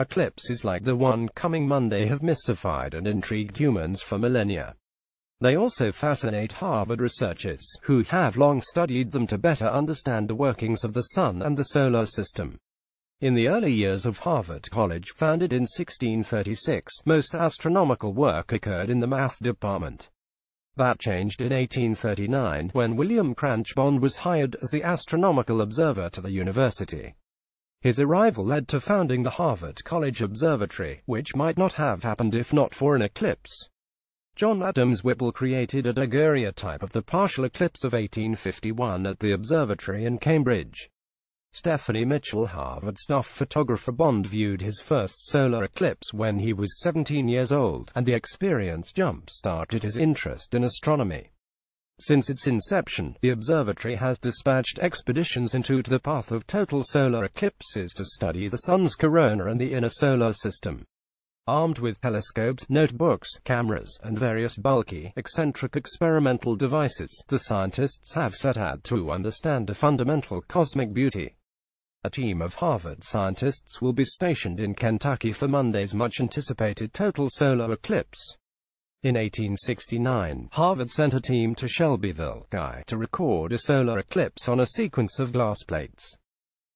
Eclipses like the one coming Monday have mystified and intrigued humans for millennia. They also fascinate Harvard researchers, who have long studied them to better understand the workings of the Sun and the Solar System. In the early years of Harvard College, founded in 1636, most astronomical work occurred in the math department. That changed in 1839, when William Cranch Bond was hired as the astronomical observer to the university. His arrival led to founding the Harvard College Observatory, which might not have happened if not for an eclipse. John Adams Whipple created a daguerreotype of the partial eclipse of 1851 at the observatory in Cambridge. Stephanie Mitchell Harvard staff photographer Bond viewed his first solar eclipse when he was 17 years old, and the experience jump-started his interest in astronomy. Since its inception, the observatory has dispatched expeditions into the path of total solar eclipses to study the Sun's corona and the inner solar system. Armed with telescopes, notebooks, cameras, and various bulky, eccentric experimental devices, the scientists have set out to understand a fundamental cosmic beauty. A team of Harvard scientists will be stationed in Kentucky for Monday's much-anticipated total solar eclipse. In 1869, Harvard sent a team to Shelbyville, Guy, to record a solar eclipse on a sequence of glass plates.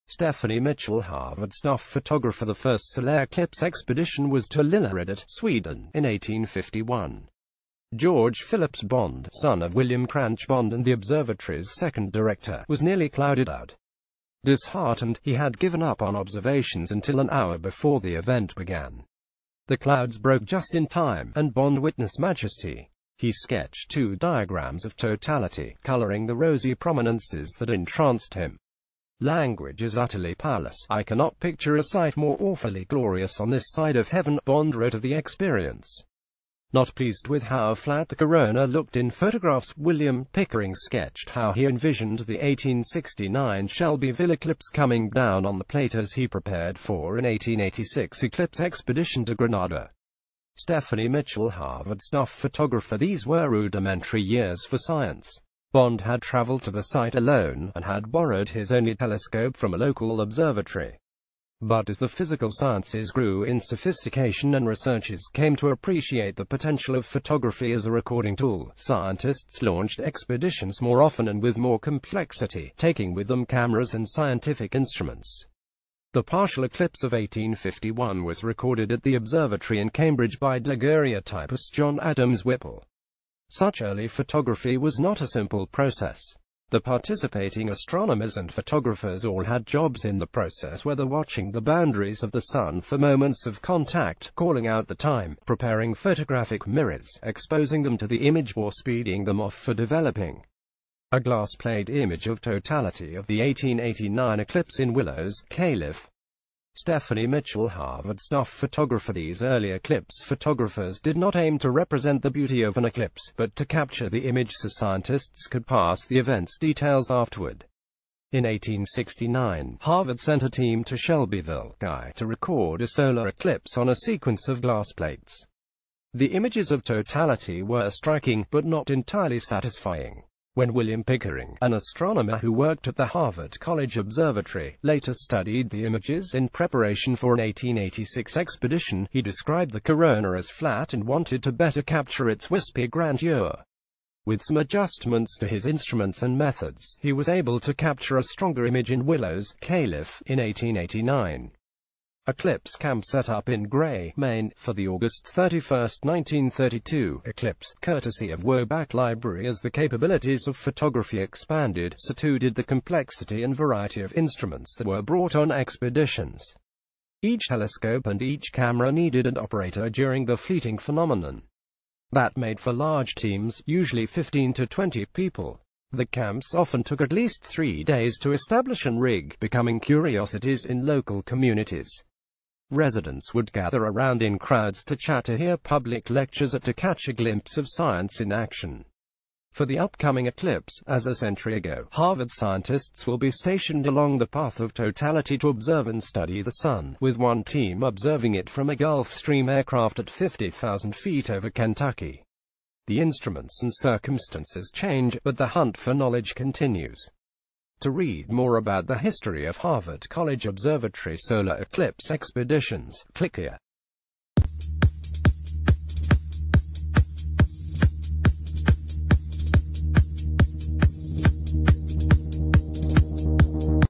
Stephanie Mitchell Harvard staff photographer The first solar eclipse expedition was to Lillard, Sweden, in 1851. George Phillips Bond, son of William Cranch Bond and the observatory's second director, was nearly clouded out. Disheartened, he had given up on observations until an hour before the event began. The clouds broke just in time, and Bond witnessed majesty. He sketched two diagrams of totality, coloring the rosy prominences that entranced him. Language is utterly powerless. I cannot picture a sight more awfully glorious on this side of heaven, Bond wrote of the experience. Not pleased with how flat the corona looked in photographs, William Pickering sketched how he envisioned the 1869 Shelbyville eclipse coming down on the plate as he prepared for an 1886 eclipse expedition to Grenada. Stephanie Mitchell Harvard staff photographer These were rudimentary years for science. Bond had traveled to the site alone, and had borrowed his only telescope from a local observatory. But as the physical sciences grew in sophistication and researchers came to appreciate the potential of photography as a recording tool, scientists launched expeditions more often and with more complexity, taking with them cameras and scientific instruments. The partial eclipse of 1851 was recorded at the observatory in Cambridge by daguerreotypist John Adams Whipple. Such early photography was not a simple process. The participating astronomers and photographers all had jobs in the process whether watching the boundaries of the sun for moments of contact, calling out the time, preparing photographic mirrors, exposing them to the image or speeding them off for developing. A glass plate image of totality of the 1889 eclipse in Willows, Calif. Stephanie Mitchell Harvard staff photographer These early eclipse photographers did not aim to represent the beauty of an eclipse, but to capture the image so scientists could pass the event's details afterward. In 1869, Harvard sent a team to Shelbyville, Guy, to record a solar eclipse on a sequence of glass plates. The images of totality were striking, but not entirely satisfying. When William Pickering, an astronomer who worked at the Harvard College Observatory, later studied the images in preparation for an 1886 expedition, he described the corona as flat and wanted to better capture its wispy grandeur. With some adjustments to his instruments and methods, he was able to capture a stronger image in Willows, Calif, in 1889. Eclipse camp set up in Gray, Maine, for the August 31, 1932 eclipse, courtesy of Wolbach Library as the capabilities of photography expanded, so too did the complexity and variety of instruments that were brought on expeditions. Each telescope and each camera needed an operator during the fleeting phenomenon. That made for large teams, usually 15 to 20 people. The camps often took at least three days to establish and rig, becoming curiosities in local communities. Residents would gather around in crowds to chat to hear public lectures or to catch a glimpse of science in action. For the upcoming eclipse, as a century ago, Harvard scientists will be stationed along the path of totality to observe and study the sun, with one team observing it from a Gulfstream aircraft at 50,000 feet over Kentucky. The instruments and circumstances change, but the hunt for knowledge continues. To read more about the history of Harvard College Observatory solar eclipse expeditions, click here.